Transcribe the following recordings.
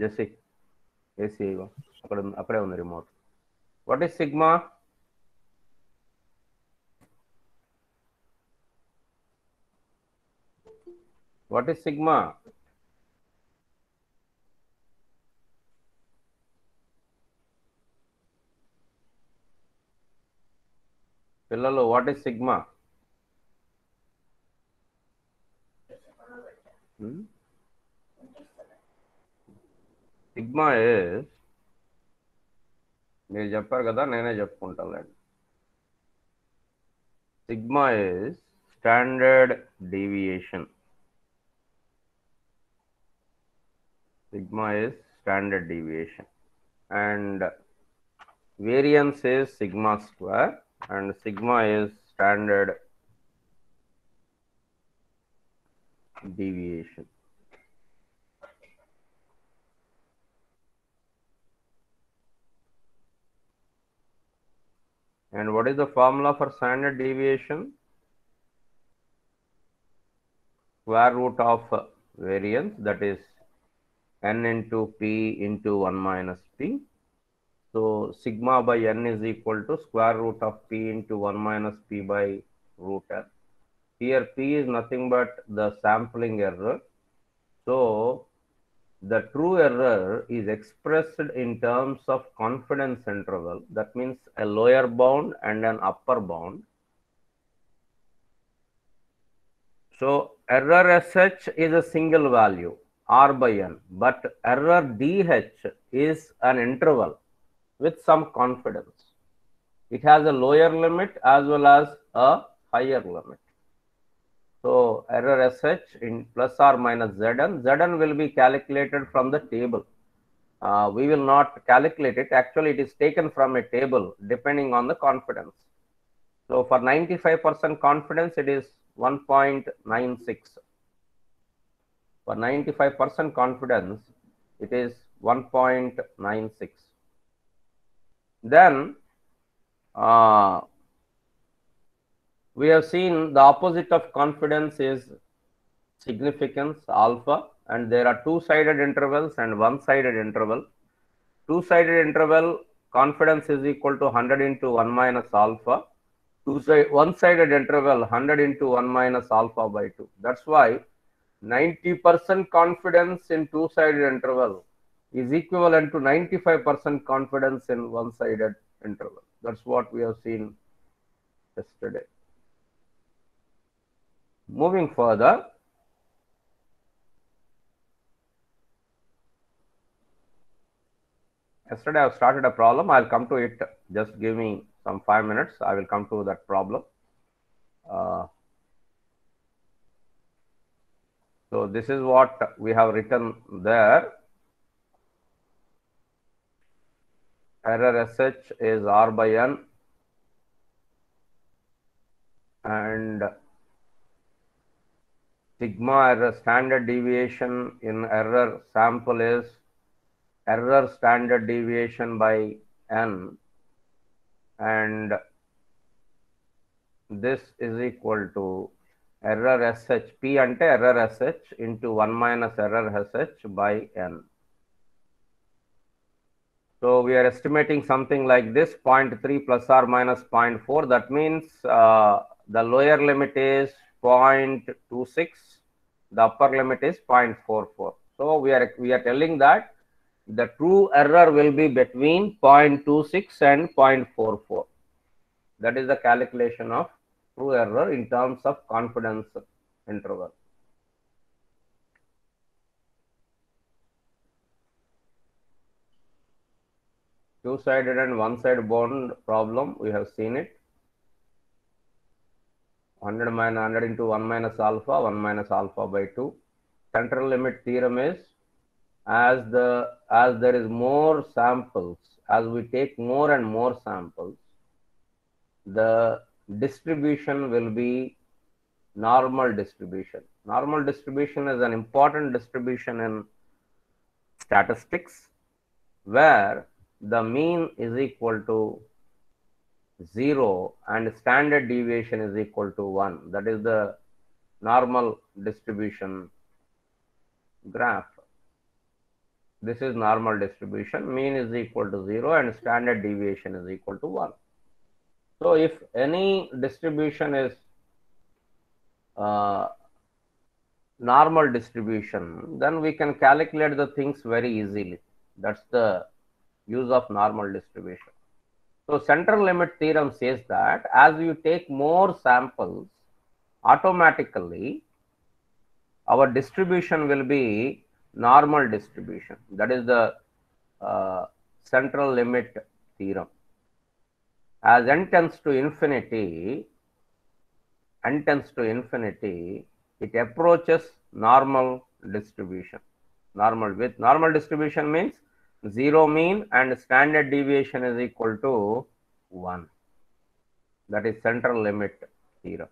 Jessie. AC అక్కడ అక్కడే ఉంది remote what is sigma what is sigma పిల్లలు what is sigma sigma is మీరు చెప్పారు కదా నేనే చెప్పుకుంటానండి sigma is standard deviation sigma is standard deviation and variance is sigma square and sigma is standard deviation and what is the formula for standard deviation square root of variance that is n into p into 1 minus p. So sigma by n is equal to square root of p into 1 minus p by root n. Here p is nothing but the sampling error. So the true error is expressed in terms of confidence interval. That means a lower bound and an upper bound. So error as such is a single value r by n, but error dh is an interval with some confidence. It has a lower limit as well as a higher limit. So error such in plus or minus zn, zn will be calculated from the table. Uh, we will not calculate it. Actually, it is taken from a table depending on the confidence. So for 95% confidence, it is 1.96 for 95% confidence, it is 1.96. Then uh, we have seen the opposite of confidence is significance alpha and there are two-sided intervals and one-sided interval. Two-sided interval confidence is equal to 100 into 1 minus alpha. Two-side, one-sided interval 100 into 1 minus alpha by 2. That's why 90% confidence in two-sided interval is equivalent to 95% confidence in one-sided interval. That's what we have seen yesterday. Moving further, yesterday I have started a problem. I'll come to it. Just give me some five minutes. I will come to that problem. Uh, so this is what we have written there. Error SH is R by N and sigma error standard deviation in error sample is error standard deviation by N and this is equal to error sh p ante error sh into 1 minus error sh by n. So we are estimating something like this 0.3 plus or minus 0.4. That means uh, the lower limit is 0.26, the upper limit is 0.44. So we are we are telling that the true error will be between 0.26 and 0.44. That is the calculation of true error in terms of confidence interval. Two-sided and one-sided bond problem, we have seen it. 100 minus 100 into 1 minus alpha, 1 minus alpha by 2. Central limit theorem is as the as there is more samples, as we take more and more samples, the distribution will be normal distribution. Normal distribution is an important distribution in statistics where the mean is equal to 0 and standard deviation is equal to 1. That is the normal distribution graph. this is normal distribution mean is equal to 0 and standard deviation is equal to 1 so if any distribution is uh, normal distribution then we can calculate the things very easily that's the use of normal distribution so central limit theorem says that as you take more samples automatically our distribution will be normal distribution. That is the uh, central limit theorem. As n tends to infinity, n tends to infinity, it approaches normal distribution. Normal with normal distribution means zero mean and standard deviation is equal to 1. That is central limit theorem.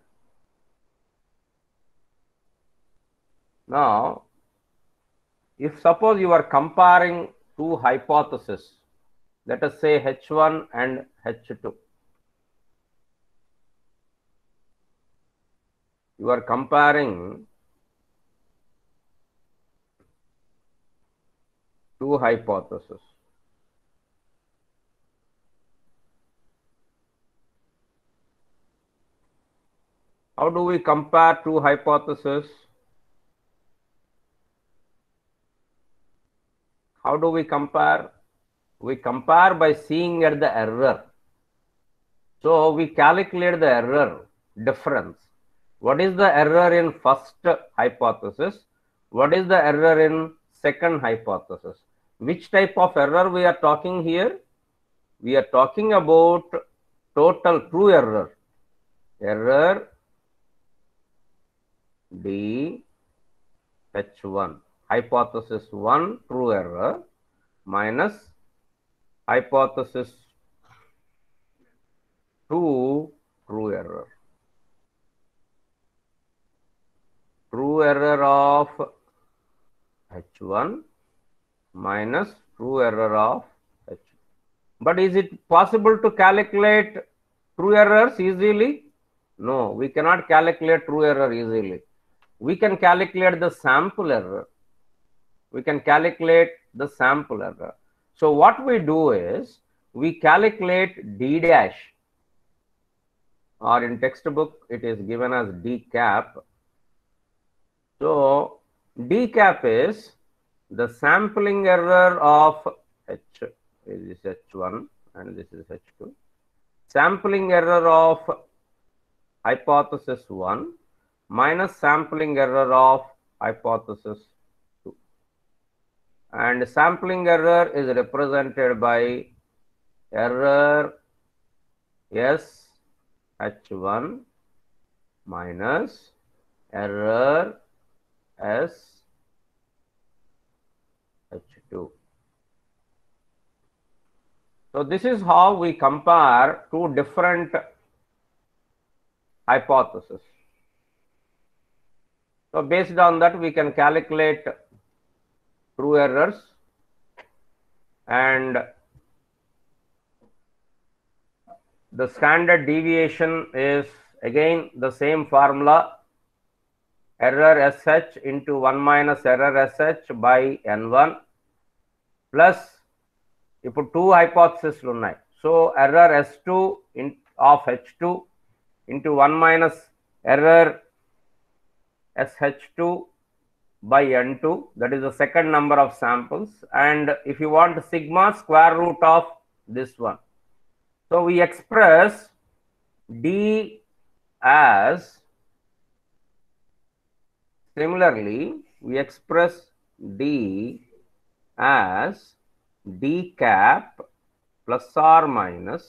Now, if suppose you are comparing two hypotheses, let us say H1 and H2. You are comparing two hypotheses. How do we compare two hypotheses? How do we compare? We compare by seeing at the error. So we calculate the error difference. What is the error in first hypothesis? What is the error in second hypothesis? Which type of error we are talking here? We are talking about total true error. Error D H1 hypothesis 1 true error minus hypothesis 2 true error. True error of H1 minus true error of H2. But is it possible to calculate true errors easily? No, we cannot calculate true error easily. We can calculate the sample error we can calculate the sample error. So what we do is we calculate d dash or in textbook it is given as d cap. So d cap is the sampling error of h is h1 and this is h2 sampling error of hypothesis 1 minus sampling error of hypothesis 2. and sampling error is represented by error S H1 minus error S H2. So this is how we compare two different hypotheses. So based on that we can calculate true errors and the standard deviation is again the same formula error sh into 1 minus error sh by n1 plus ఇప్పుడు two హైపాథసిస్లు ఉన్నాయి so error yes two in of H two into one minus error SH two by n2 that is the second number of samples and if you want sigma square root of this one so we express d as similarly we express d as d cap plus or minus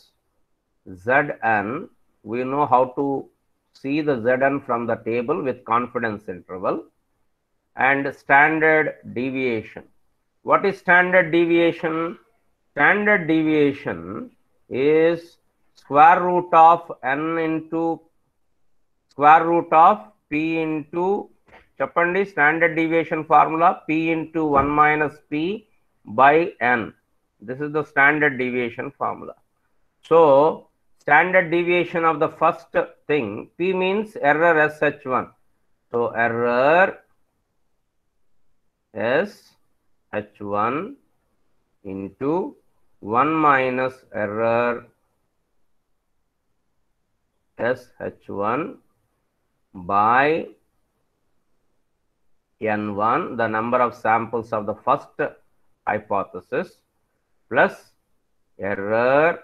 zn we know how to see the zn from the table with confidence interval and standard deviation. What is standard deviation? Standard deviation is square root of n into square root of p into చెప్పండి standard deviation formula p into 1 minus p by n. This is the standard deviation formula. So, standard deviation of the first thing, p means error sh1. So, error S h1 into 1 minus error sh1 by n1 the number of samples of the first hypothesis plus error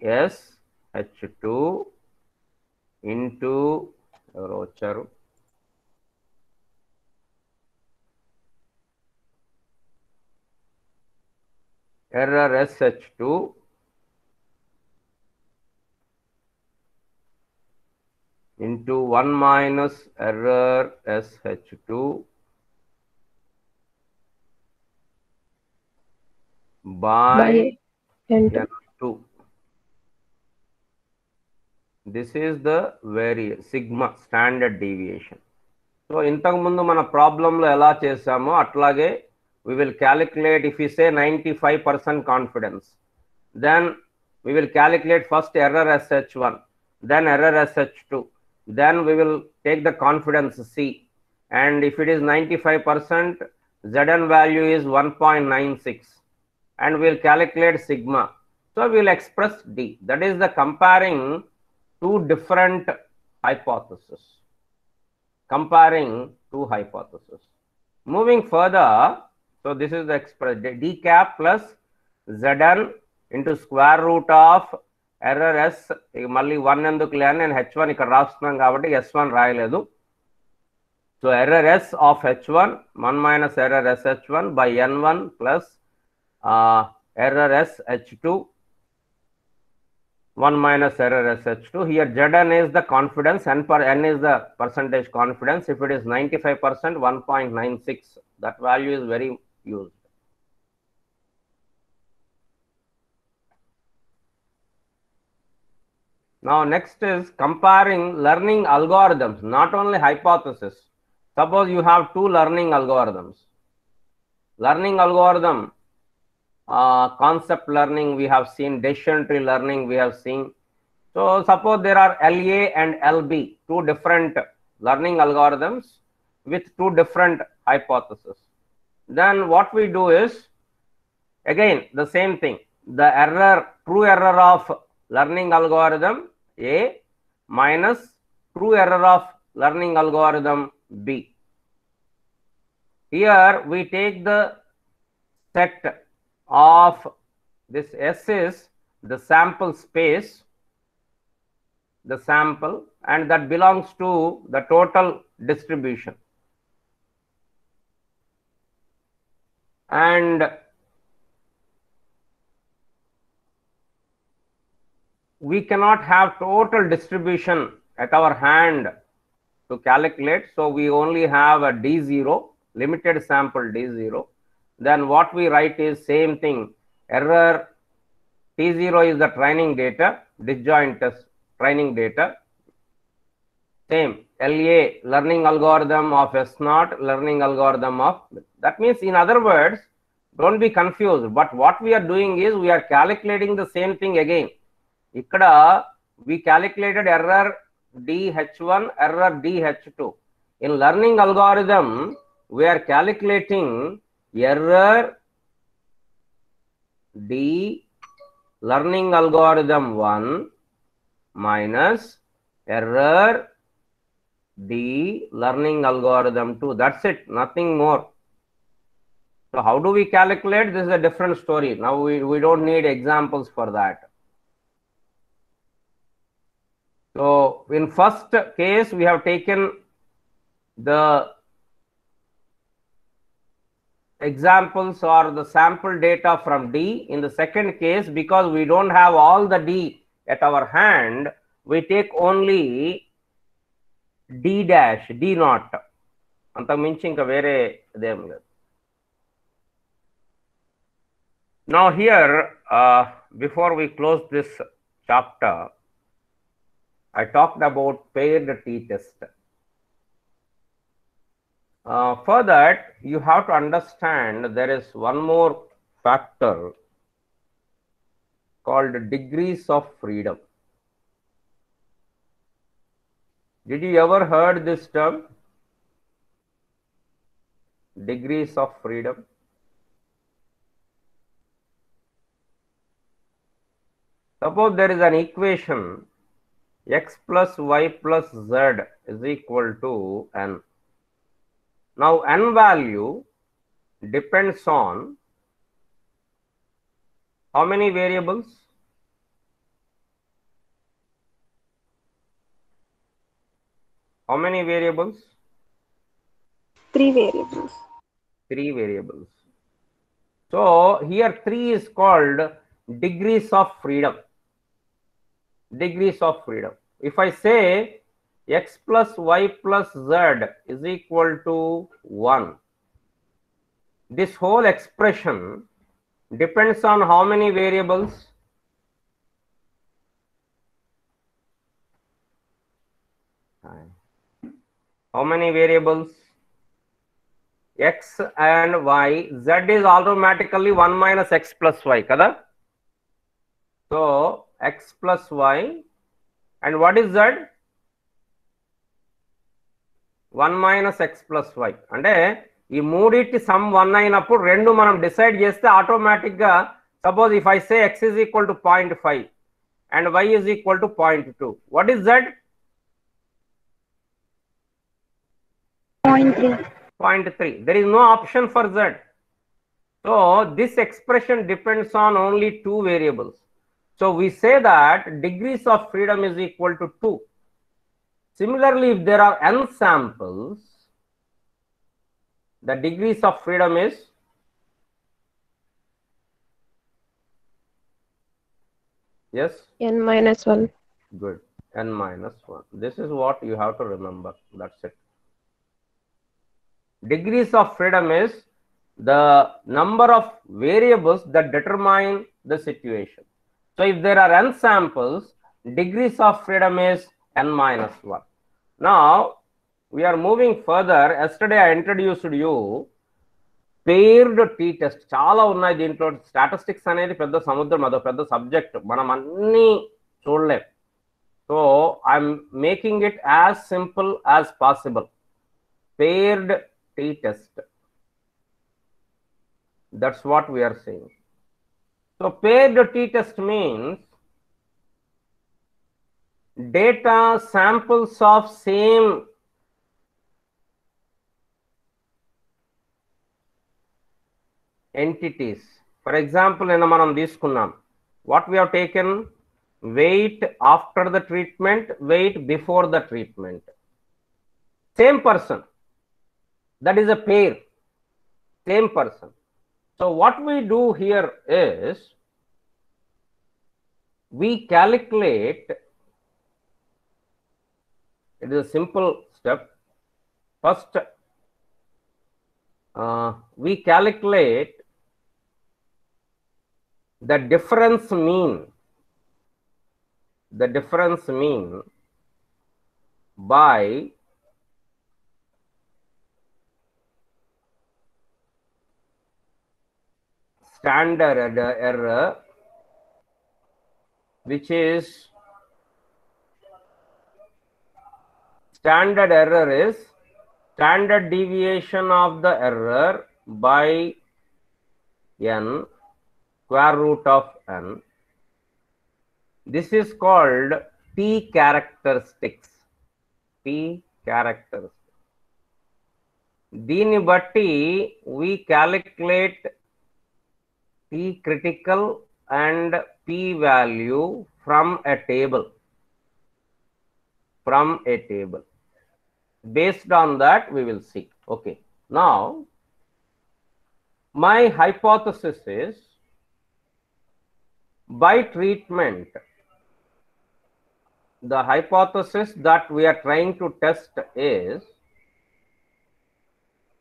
S H2 into Rocher error SH2 into 1 minus error SH2 by, by N2. n2 this is the vari sigma standard deviation so ఇంతకు ముందు మన ప్రాబ్లంలో ఎలా చేసామో అట్లాగే we will calculate if we say 95% confidence then we will calculate first error sh1 then error sh2 then we will take the confidence c and if it is 95% zn value is 1.96 and we'll calculate sigma so we'll express d that is the comparing two different hypotheses comparing two hypotheses moving further so this is the express d cap plus zn into square root of error s ఇక మళ్ళీ one ఎందుకు లేని నేను H one ఇక్కడ రాస్తున్నాను కాబట్టి S one రాయలేదు so error S of H one one minus error S H one by N one plus uh, error s h2 1 minus error s h2 here zn is the confidence. N per n is the percentage confidence. If it is 95 percent 1.96 that value is very used. Now next is comparing learning algorithms not only hypothesis. Suppose you have two learning algorithms. Learning algorithm uh, concept learning we have seen. Decision tree learning we have seen. So suppose there are la and lb two different learning algorithms with two different hypotheses. Then what we do is again the same thing. The error true error of learning algorithm a minus true error of learning algorithm b. Here we take the set of this S is the sample space, the sample, and that belongs to the total distribution. And we cannot have total distribution at our hand to calculate. So we only have a D0, limited sample D0 then what we write is same thing. Error t0 is the training data disjoint test training data. Same la learning algorithm of s0 learning algorithm of that means in other words don't be confused. But what we are doing is we are calculating the same thing again. Ikkada we calculated error dh1 error dh2 in learning algorithm we are calculating error. D. Learning algorithm 1 minus error. D. Learning algorithm 2 that's it. Nothing more. So how do we calculate? This is a different story. Now we, we don't need examples for that. So in first case we have taken the examples or the sample data from D. In the second case, because we don't have all the D at our hand, we take only D dash, D naught. అంతకు మించి ఇంకా వేరే ఇదేం లేదు Now here, uh, before we close this chapter, I talked about paired t-test. uh, for that, you have to understand there is one more factor called degrees of freedom. Did you ever heard this term? degrees of freedom. Suppose there is an equation x plus y plus z is equal to n. Now n value depends on how many variables? How many variables? Three variables. Three variables. So here three is called degrees of freedom. Degrees of freedom. If I say x plus y plus z is equal to 1, this whole expression depends on how many variables? How many variables? x and y, z is automatically 1 minus x plus y, kada? So, x plus y and what is z? 1 minus x plus y. అంటే ఈ మూడింటి some one అయినప్పుడు రెండు మనం decide చేస్తే automatic గా suppose if I say X is equal to point five and why is equal to point two what is Z Point three. Point three there is no option for Z so this expression depends on only two variables so we say that degrees of freedom is equal to two Similarly, if there are n samples, the degrees of freedom is yes, N minus one. good, n minus 1. This is what you have to remember. That's it. Degrees of freedom is the number of variables that determine the situation. So, if there are n samples, degrees of freedom is n minus 1. Now, we are moving further. Yesterday, I introduced you paired tea test చాలా ఉన్నాయి దీంట్లో statistics అనేది పెద్ద సముద్రం అదో పెద్ద subject మనం అన్ని చూడలేం so I'm making it as simple as possible paired tea test that's what we are saying so paired tea test means data samples of same entities. For example, నిన్న మనం తీసుకున్నాం what we have taken weight after the treatment, weight before the treatment. Same person. That is a pair. Same person. So what we do here is we calculate it is a simple step. First, uh, we calculate the difference mean, the difference mean by standard error, which is standard error is standard deviation of the error by n square root of n. This is called t characteristics. t characteristics. దీన్ని బట్టి we calculate p critical and p value from a table. From a table. Based on that, we will see. Okay. Now, my hypothesis is by treatment, the hypothesis that we are trying to test is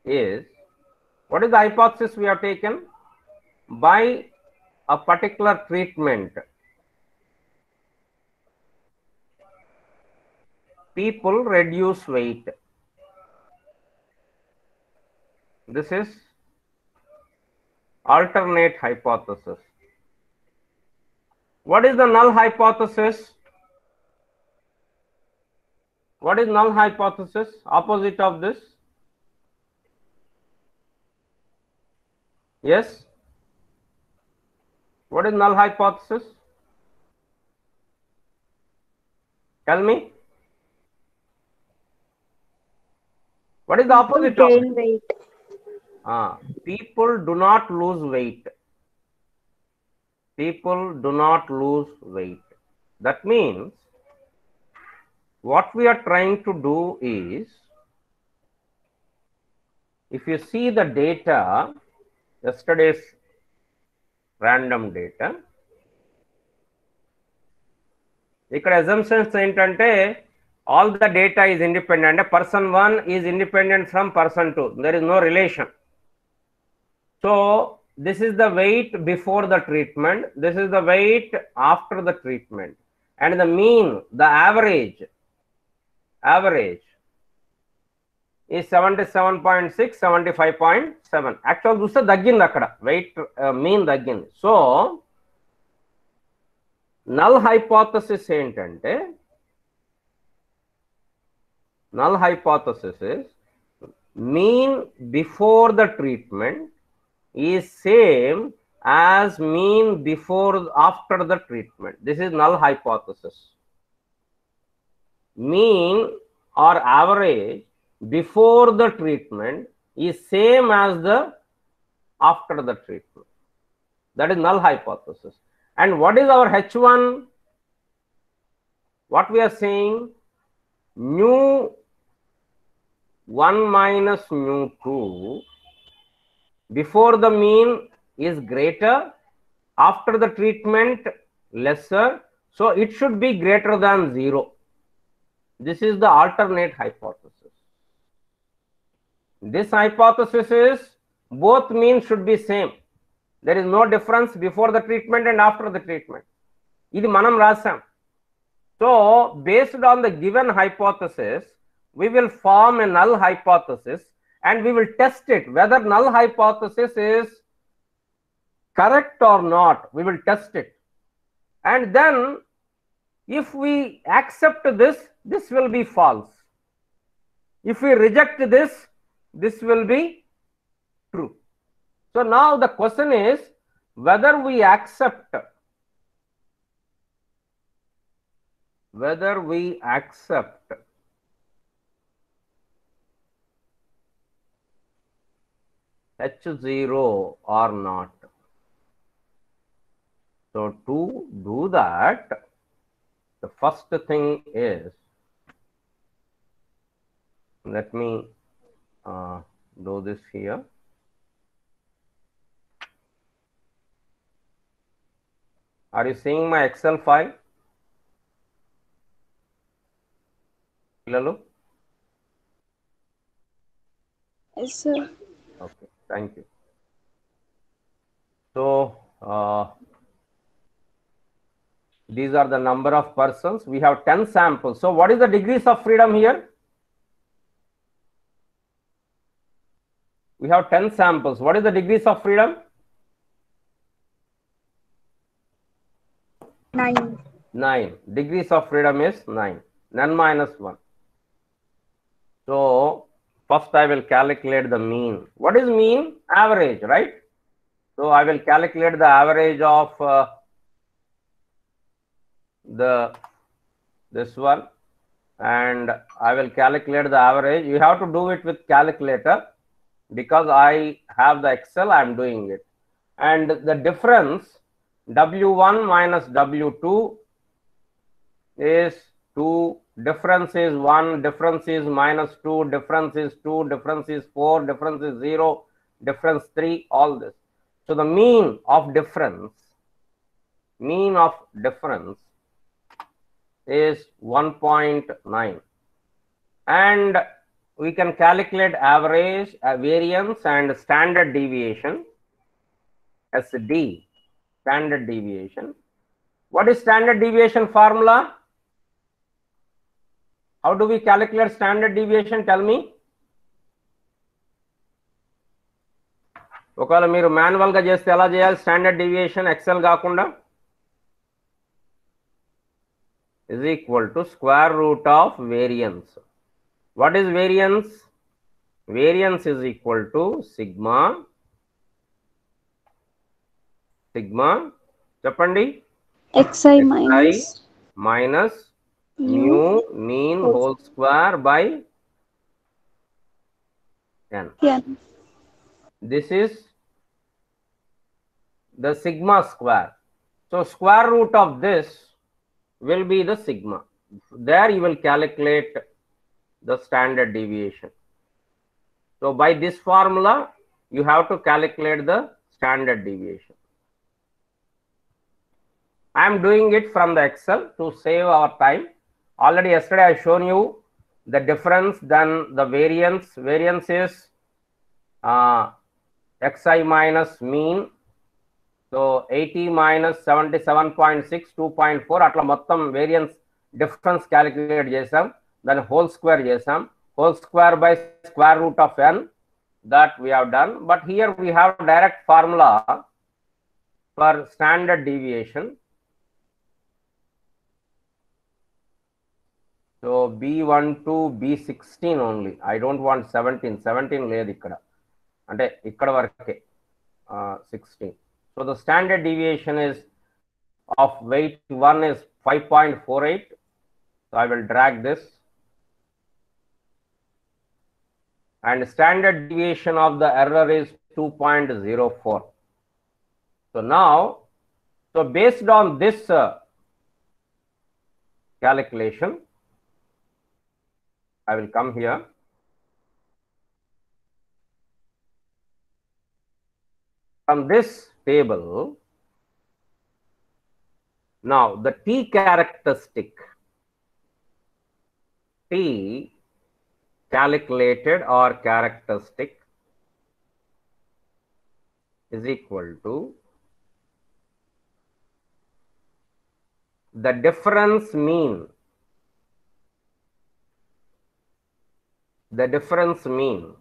is what is the hypothesis we have taken by a particular treatment people reduce weight this is alternate hypothesis what is the null hypothesis what is null hypothesis opposite of this Yes? What is null hypothesis? Tell me. What is the opposite of Gain weight. Ah, people do not lose weight. People do not lose weight. That means what we are trying to do is if you see the data, yesterday's random data, ఇక్కడ assumptions ఏంటంటే all the data is independent అంటే person one is independent from person two there is no relation so this is the weight before the treatment this is the weight after the treatment and the mean the average average ఈ seventy seven point six seventy five point seven actual చూస్తే తగ్గింది అక్కడ weight mean తగ్గింది so null hypothesis ఏంటంటే null hypothesis is mean before the treatment is same as mean before after the treatment. This is null hypothesis. Mean or average before the treatment is same as the after the treatment. That is null hypothesis. And what is our h1 what we are saying? Nu 1 minus mu 2 before the mean is greater after the treatment lesser so it should be greater than 0 this is the alternate hypothesis this hypothesis is both means should be same there is no difference before the treatment and after the treatment ఇది మనం రాసాం so based on the given hypothesis we will form a null hypothesis and we will test it. Whether null hypothesis is correct or not we will test it. And then if we accept this this will be false. If we reject this this will be true. So now the question is whether we accept whether we accept H0 or not. So to do that, the first thing is, let me uh, do this here. Are you seeing my Excel file? Hello? Yes, sir. Okay thank you. So, uh, these are the number of persons. We have 10 samples. So, what is the degrees of freedom here? We have 10 samples. What is the degrees of freedom? Nine. 9. Degrees of freedom is 9. None minus 1. So, first I will calculate the mean. What is mean? Average, right? So, I will calculate the average of uh, the this one and I will calculate the average. You have to do it with calculator because I have the Excel, I am doing it. And the difference W1 minus W2 is 2 difference is 1 difference is minus 2 difference is 2 difference is 4 difference is 0 difference 3 all this. So the mean of difference mean of difference is 1.9 and we can calculate average uh, variance and standard deviation sd standard deviation. What is standard deviation formula how do we calculate standard deviation tell me ఒకవేళ మీరు మాన్యువల్గా చేస్తే ఎలా చేయాలి standard deviation Excel కాకుండా is equal to square root of variance what is variance variance is equal to sigma sigma చెప్పండి xi minus minus mu mean whole, square by n. This is the sigma square. So square root of this will be the sigma. There you will calculate the standard deviation. So by this formula, you have to calculate the standard deviation. I am doing it from the Excel to save our time already yesterday I shown you the difference then the variance. Variance is uh, xi minus mean. So 80 minus 77.6, 2.4 atla mottam variance difference calculated chesam then whole square chesam whole square by square root of n that we have done but here we have direct formula for standard deviation direct formula for standard deviation so B one to be sixteen only I don't want seventeen seventeen లేదు ఇక్కడ అంటే ఇక్కడ వరకే sixteen So the standard deviation is of weight 1 is 5.48. So I will drag this. And standard deviation of the error is 2.04. So now, so based on this uh, calculation, I will come here. From this table, now the T characteristic, T calculated or characteristic is equal to the difference mean, the difference mean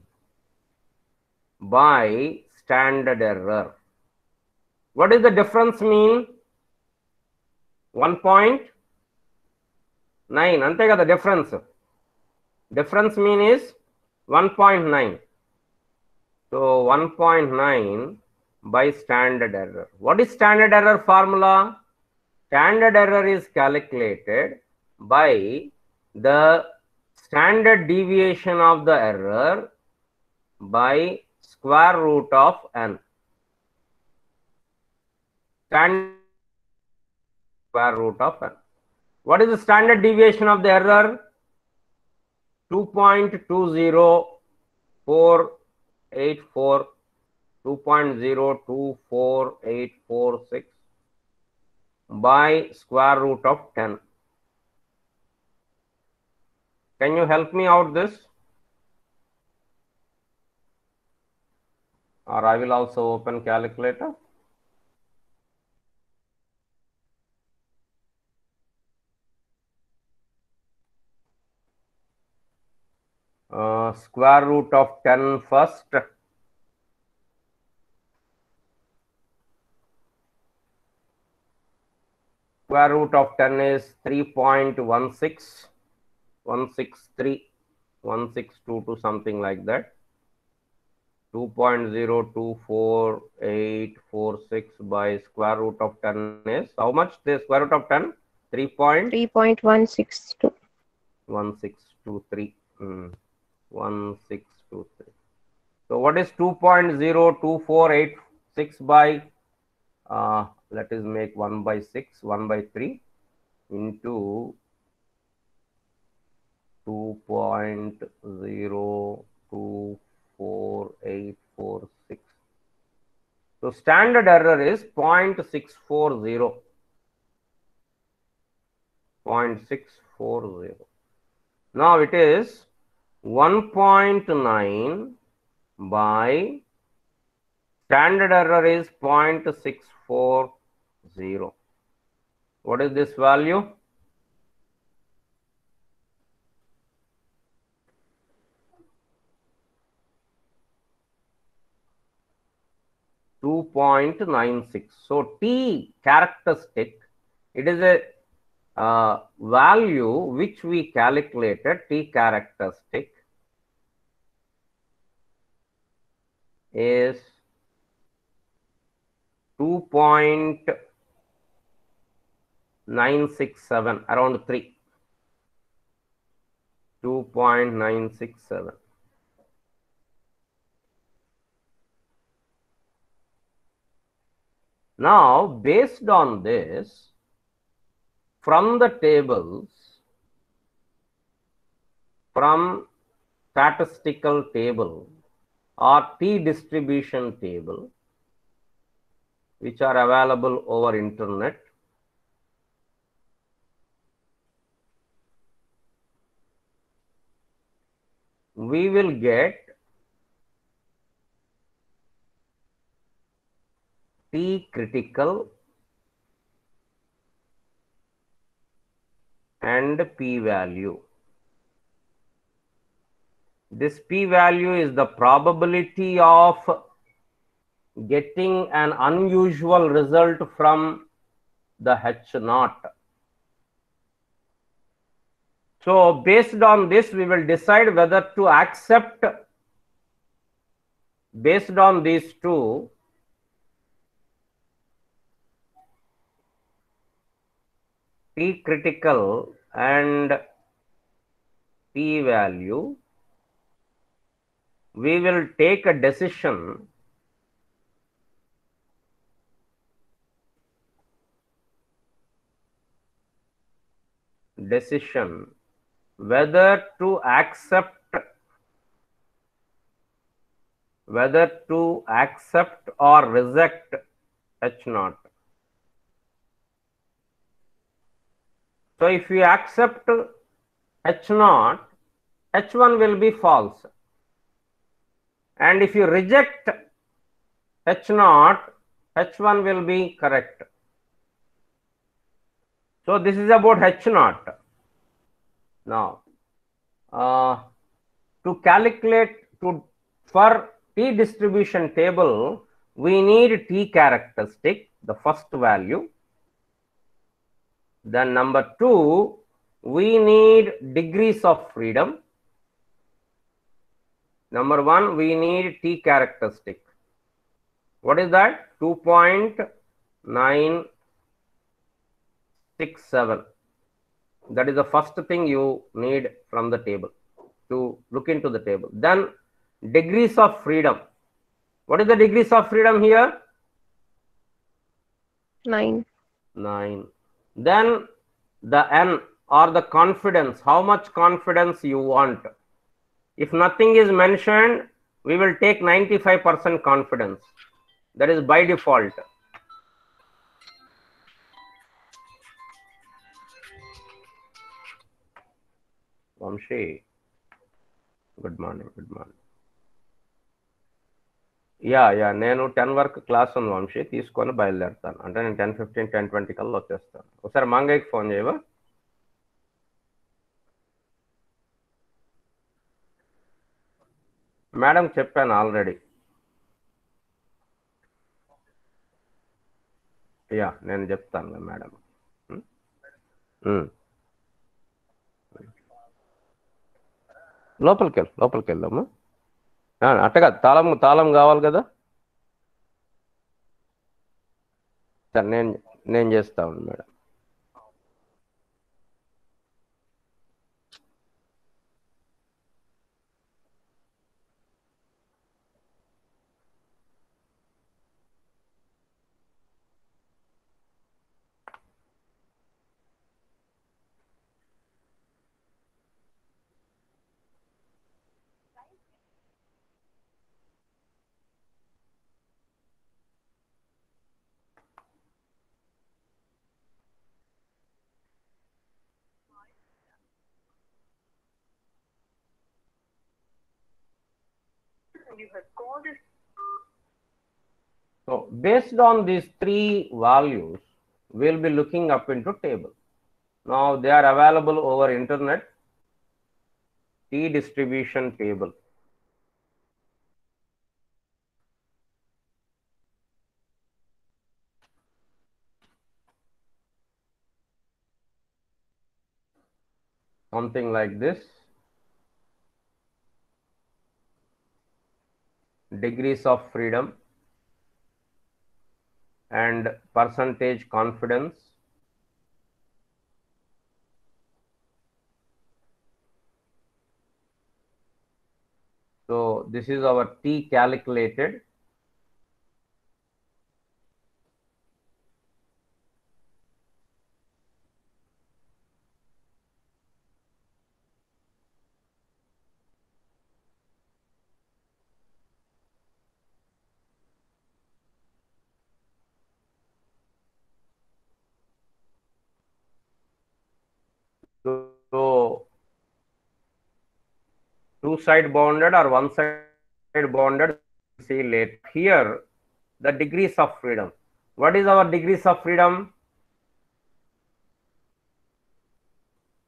by standard error. What is the difference mean? 1.9 ante the difference. Difference mean is 1.9 so 1.9 by standard error. What is standard error formula? Standard error is calculated by the standard deviation of the error by square root of n. Square root of n. What is the standard deviation of the error? 2.20484, 2.024846 by square root of 10. Can you help me out this? or I will also open calculator. Uh, square root of 10 first. Square root of 10 is 3.16, 163, 1622, something like that. 2.024846 by square root of 10 is how much the square root of 10 3.162. 3.1623 Hmm. 1623 so what is 2.0248 by uh, let us make 1 by 6 1 by 3 into 2.02486 so standard error is 0.640 0.640 now it is 1.9 by standard error is 0.640 what is this value Two point nine six. So T characteristic, it is a uh, value which we calculated T characteristic is 2.967 around 3 2.967 now based on this from the tables from statistical table or t distribution table which are available over internet we will get T critical and P value. This P value is the probability of getting an unusual result from the H naught. So based on this, we will decide whether to accept based on these two T critical and P value, we will take a decision decision whether to accept whether to accept or reject H naught. So if we accept H naught, H1 will be false. And if you reject H naught, H1 will be correct. So this is about H naught. Now, uh, to calculate to for T distribution table, we need T characteristic, the first value. Then number two, we need degrees of freedom. Number one, we need T characteristic. What is that? 2.967. That is the first thing you need from the table to look into the table. Then degrees of freedom. What is the degrees of freedom here? Nine. 9. Then the N or the confidence, how much confidence you want. If nothing is mentioned, we will take 95% confidence. That is by default. Good morning, good morning. Yeah yeah నేను ten వరకు class ఉంది వంశీ తీసుకొని బయలుదేరుతాను. అంటే నేను ten fifteen ten twenty కల్లా వచ్చేస్తాను. ఒకసారి మంగయ్యకి ఫోన్ చేయవా? మేడం చెప్పాను ఆల్రెడీ. యా నేను చెప్తాను మేడం. లోపలికి వెళ్ళు లోపలికి వెళ్దాము? అట్టగా తాళం తాళం కావాలి కదా? సరే నేను నేను చేస్తా ఉన్నాను madam. So based on these three values, we'll be looking up into table. Now they are available over internet, T distribution table. Something like this. Degrees of freedom and percentage confidence. So this is our T calculated. Two side bounded or one side bounded see later. Here the degrees of freedom. What is our degrees of freedom?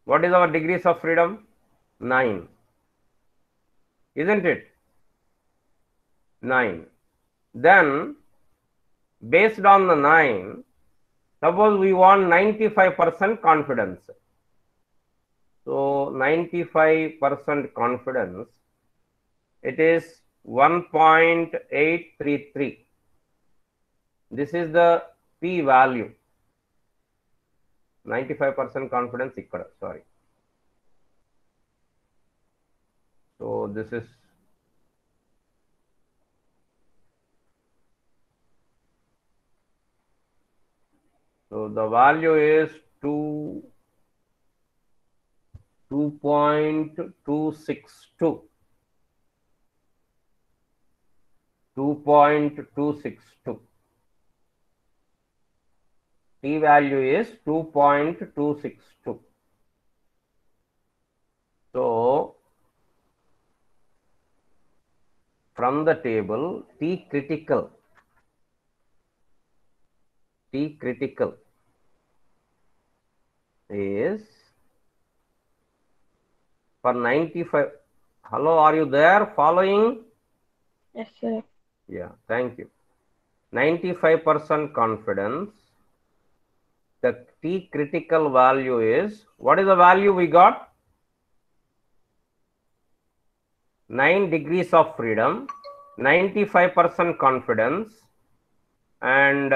What is our degrees of freedom? 9 isn't it? 9 then based on the 9 suppose we want 95% confidence so 95% confidence, it is 1.833. This is the P value. 95% confidence, sorry. So this is so the value is 2 2.262 2.262 t value is 2.262 so from the table t critical t critical is for 95 hello are you there following? Yes, sir. yeah thank you. 95% confidence. The t critical value is what is the value we got? 9 degrees of freedom 95% confidence and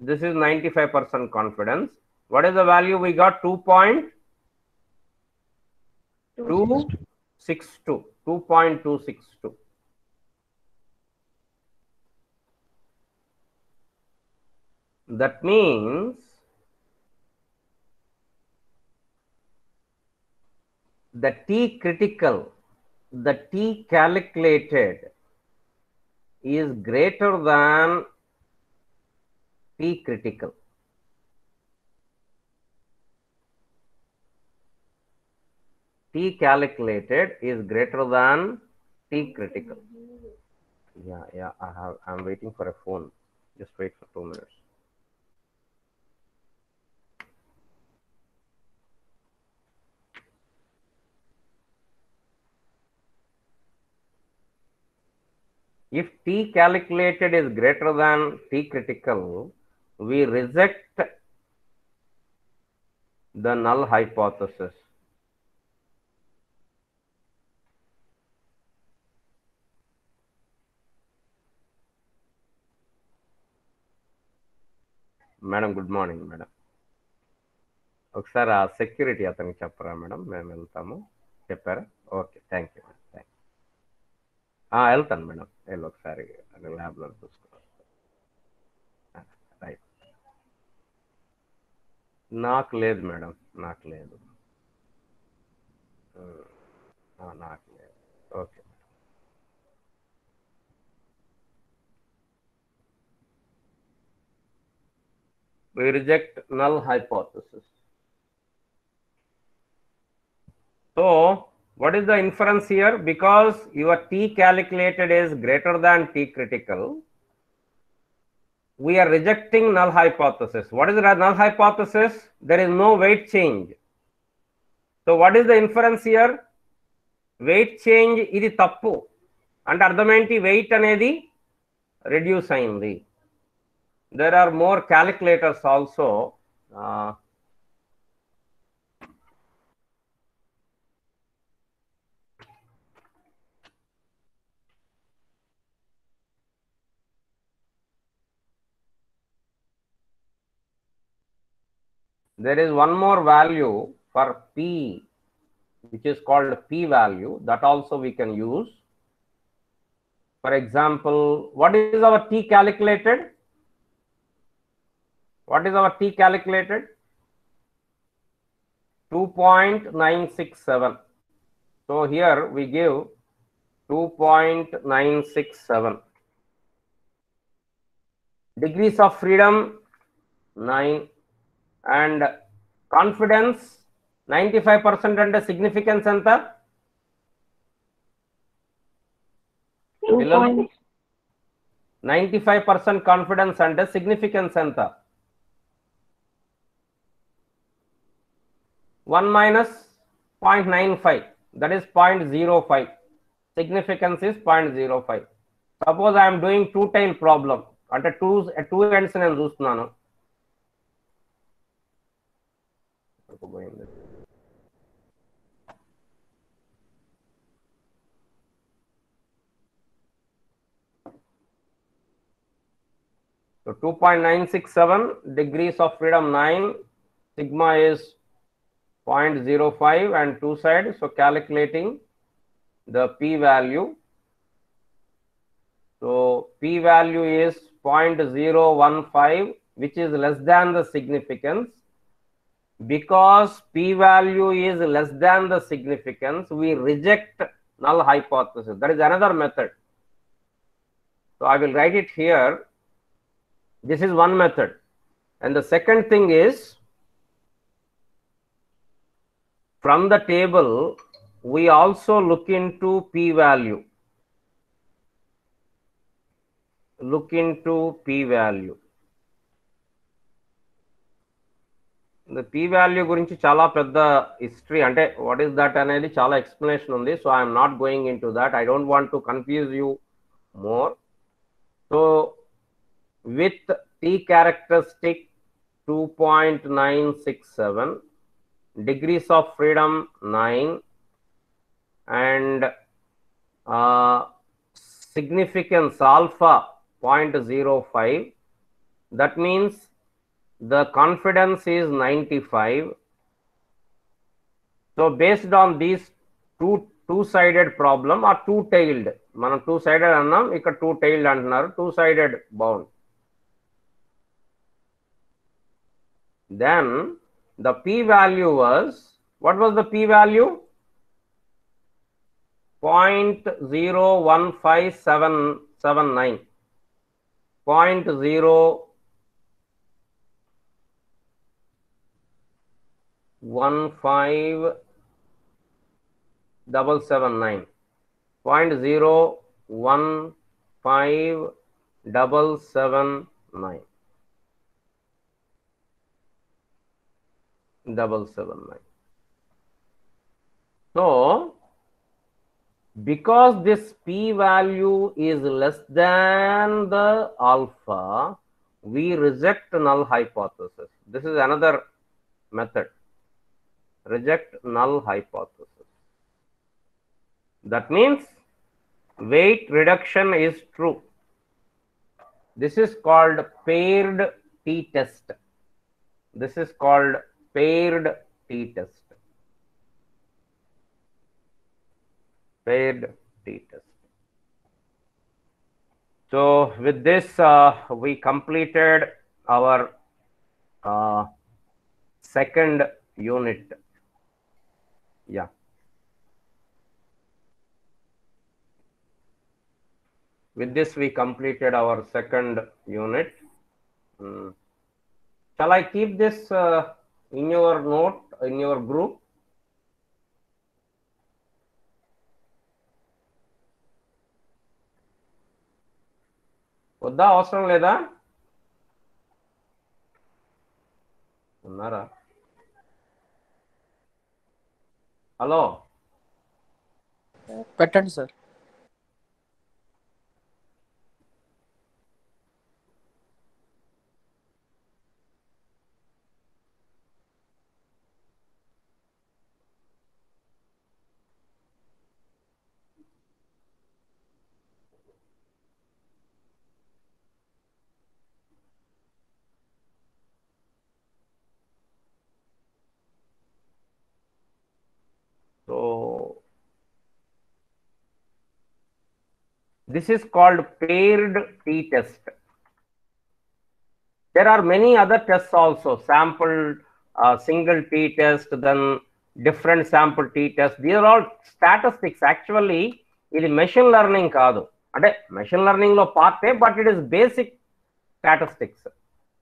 this is 95% confidence. What is the value we got? 2 point two six two two point two six two. That means the T critical, the T calculated is greater than T critical. T calculated is greater than T critical. Yeah, yeah, I have, I'm waiting for a phone. Just wait for two minutes. If T calculated is greater than T critical, we reject the null hypothesis. Madam good morning madam. ఒకసారి ఆ security అతనికి చెప్పరా madam? మేము వెళ్తాము. చెప్పారా? Okay thank you madam thank you. వెళ్తాను madam. వెళ్ళి ఒకసారి ల్యాబ్లో చూసుకున్నాను రైట్. నాకు లేదు మేడం నాకు లేదు. నాకు లేదు. Okay. we reject null hypothesis. So, what is the inference here? Because your T calculated is greater than T critical, we are rejecting null hypothesis. What is the null hypothesis? There is no weight change. So, what is the inference here? Wait change ఇది తప్పు అంటే అర్థమేంటి wait అనేది reduce అయింది there are more calculators also uh, there is one more value for p which is called p value. That also we can use. For example what is our t calculated what is our T calculated? 2.967. So here we give 2.967. Degrees of freedom 9 and confidence 95% and significance anta 95% confidence and significance anta 1 minus 0.95 that is 0.05 significance is 0.05 suppose i am doing two tail problem అంటే two two ends నేను nano. So 2.967 degrees of freedom 9 sigma is 0.05 and two sides. So calculating the p value. So p value is 0.015 which is less than the significance. Because p value is less than the significance, we reject null hypothesis. That is another method. So I will write it here this is one method and the second thing is from the table we also look into p value look into p value the p value గురించి చాలా పెద్ద history అంటే what is that అనేది చాలా explanation ఉంది so I'm not going in to that I don't want to confuse you more so with t characteristic 2.967 degrees of freedom 9 and uh, significance alpha 0.05 that means the confidence is 95 so based on these two two sided problem ఆ two tailed మనం two sided అన్నాం ఇక్కడ two tailed అంటున్నారు two sided bound then the p value was what was the p value? 0.01579 0.0 one five double seven nine. Point zero one five double seven nine double seven nine. So, because this p value is less than the alpha, we reject null hypothesis. This is another method. Reject null hypothesis. That means weight reduction is true. This is called paired t test. This is called paired t test. Paired t test. So with this, uh, we completed our uh, second unit. Yeah. With this, we completed our second unit. Hmm. Shall I keep this uh, in your note, in your group? వద్దా? అవసరం లేదా? ఉన్నారా? Hello? పెట్టండి sir. This is called paired t-test. There are many other tests also, sample, uh, single t-test, then different sample t-test. These are all statistics. Actually, ఇది machine learning కాదు అంటే machine లెర్నింగ్లో పార్టే but it is basic statistics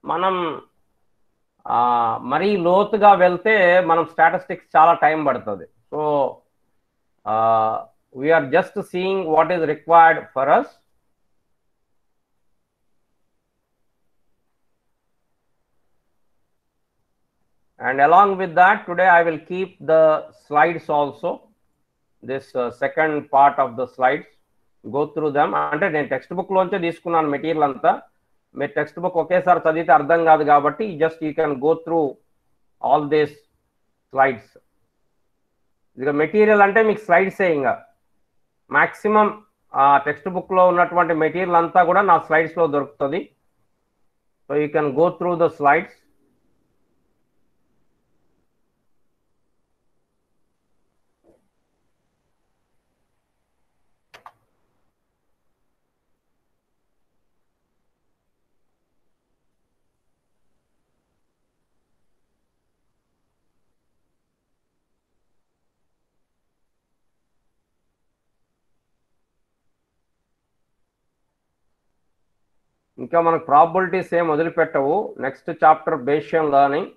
మనం ఆ, మరీ లోతుగా వెళ్తే మనం స్టాటిస్టిక్స్ చాలా టైం పడుతుంది so we are just seeing what is required for us and along with that today i will keep the slides also this uh, second part of the slides go through them అంటే నేను text book లోంచే తీసుకున్నాను material అంతా మీరు text book ఒకేసారి చదివితే అర్థం కాదు కాబట్టి just you can go through all these slides ఇక మెటీరియల్ అంటే మీకు స్లైడ్సే ఇంకా మాక్సిమం ఆ టెక్స్ట్ బుక్లో ఉన్నటువంటి మెటీరియల్ అంతా కూడా నా స్లైడ్స్లో దొరుకుతుంది. So you can go through the slides ఇంకా మనకు ప్రాబిలిటీస్ ఏం వదిలిపెట్టవు. నెక్స్ట్ చాప్టర్ బేషియన్ లర్నింగ్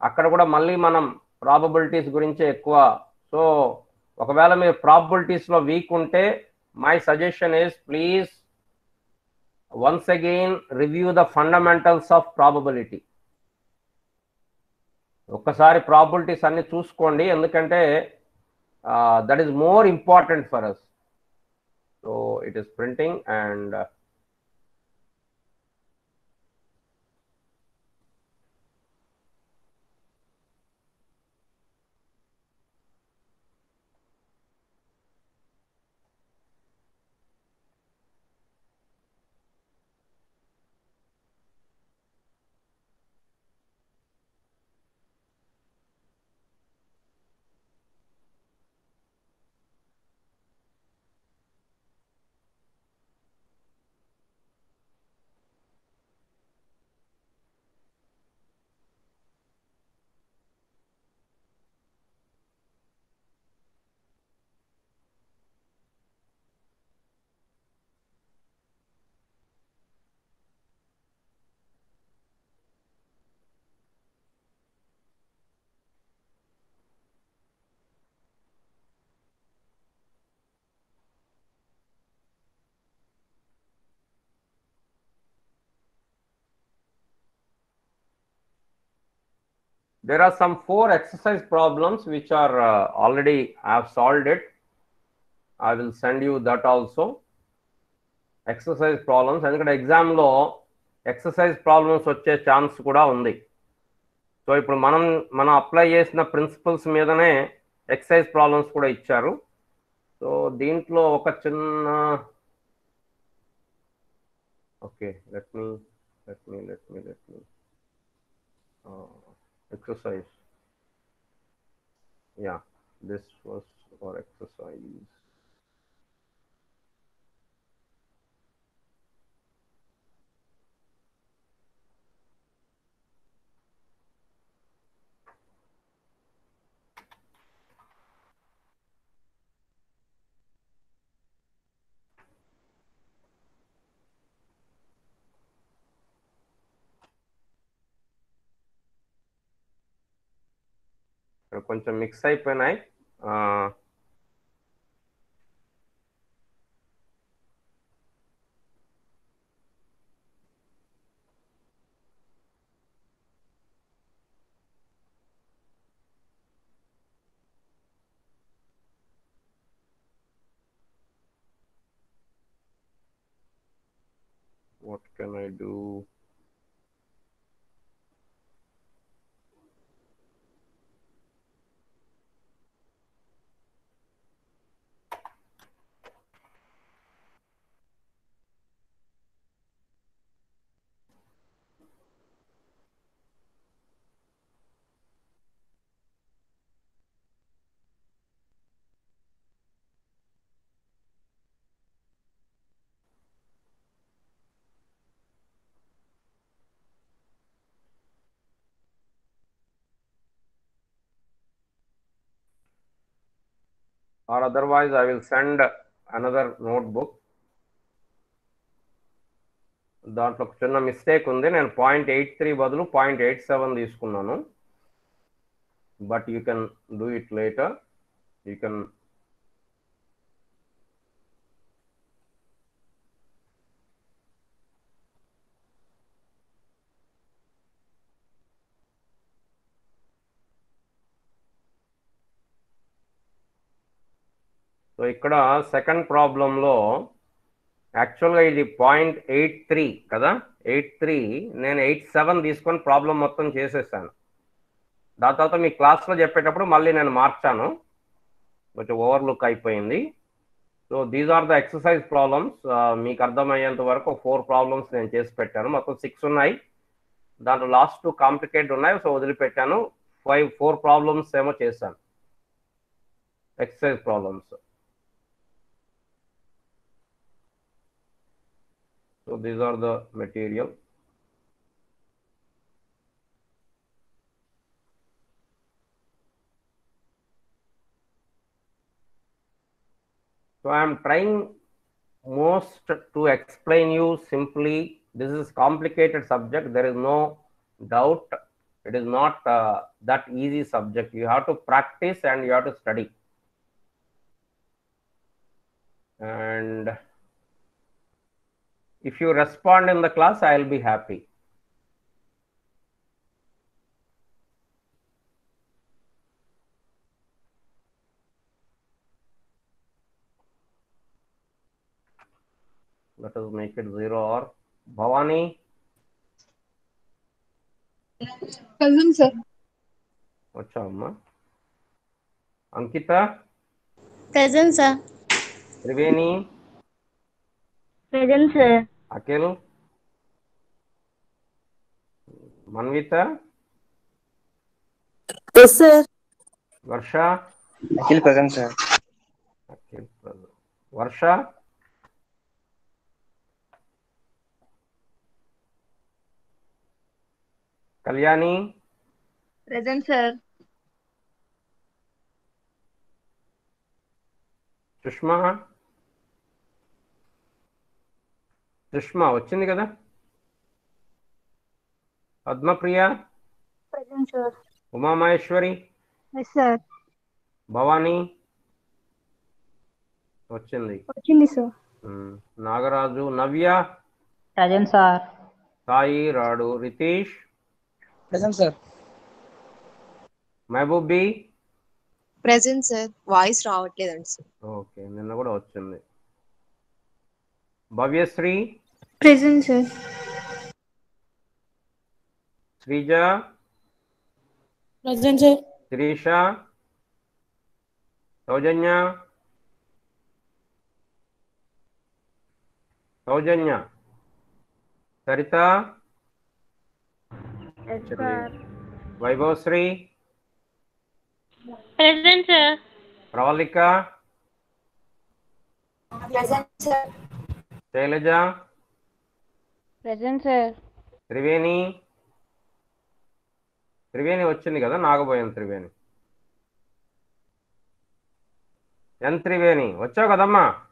అక్కడ కూడా మళ్ళీ మనం ప్రాబబిలిటీస్ గురించే ఎక్కువ. సో ఒకవేళ మీరు ప్రాబిలిటీస్లో వీక్ ఉంటే my suggestion is please once again review the fundamentals of probability ఒక్కసారి ప్రాబిలిటీస్ అన్ని చూసుకోండి. ఎందుకంటే that is more important for us so it is printing and there are some four exercise problems which are uh, already I have solved it. I will send you that also. Exercise problems ఎందుకంటే ఎగ్జామ్లో exercise problems వచ్చే chance కూడా ఉంది so ఇప్పుడు మనం మనం apply చేసిన principles మీదనే ఎక్సర్సైజ్ ప్రాబ్లమ్స్ కూడా ఇచ్చారు సో దీంట్లో ఒక చిన్న okay let me let me let me let me exercise. Yeah, this was for exercise. ఇక్కడ కొంచెం మిక్స్ అయిపోయినాయి ఆ, what can I do? Or otherwise I will send another notebook. దాంట్లో ఒక చిన్న మిస్టేక్ ఉంది. నేను పాయింట్ ఎయిట్ త్రీ బదులు పాయింట్ ఎయిట్ సెవెన్ తీసుకున్నాను. But you can do it later you can so ఇక్కడ సెకండ్ ప్రాబ్లంలో యాక్చువల్గా ఇది పాయింట్ ఎయిట్ త్రీ కదా? ఎయిట్ త్రీ నేను ఎయిట్ సెవెన్ తీసుకొని ప్రాబ్లం మొత్తం చేసేసాను. దాని తర్వాత మీ క్లాస్లో చెప్పేటప్పుడు మళ్ళీ నేను మార్చాను. కొంచెం ఓవర్లుక్ అయిపోయింది. So these are the exercise problems మీకు అర్థమయ్యేంత వరకు ఫోర్ ప్రాబ్లమ్స్ నేను చేసి పెట్టాను. మొత్తం సిక్స్ ఉన్నాయి. దాంట్లో లాస్ట్ టూ కాంప్లికేట్ ఉన్నాయి. సో వదిలిపెట్టాను. ఫైవ్ ఫోర్ ప్రాబ్లమ్స్ ఏమో చేశాను. Exercise problems So these are the material. So I am trying most to explain you simply. This is complicated subject. There is no doubt. It is not uh, that easy subject. You have to practice and you have to study. And if you respond in the class, I will be happy. Let us make it 0 or Bhavani. Present, sir. अच्छा अम्मा Ankita. Present sir. Triveni present sir अकेल मनविता yes sir Varsha अकेल present sir अकेल present Varsha Kalyani present sir Sushma Sushma వచ్చింది కదా? పద్మప్రియ. ఉమామహేశ్వరి. భవానీ? వచ్చింది. వచ్చింది sir Nagaraju Navya? Present sir. Sai రాడు Ritish? Present sir. Mahaboobi? Present sir voice రావట్లేదండి సార్ ఓకే నిన్న కూడా వచ్చింది. Bhavyasri? Present, sir. Srija? Present, sir. Srisha? Saujanya? Saujanya? Sarita? Vibhosri? Present, sir. Pravalika? Present, sir. Shailaja? Present, sir. Present sir. Triveni. Triveni వచ్చింది కదా నాగబోయం త్రివేణి. ఎన్ త్రివేణి వచ్చావు కదమ్మా?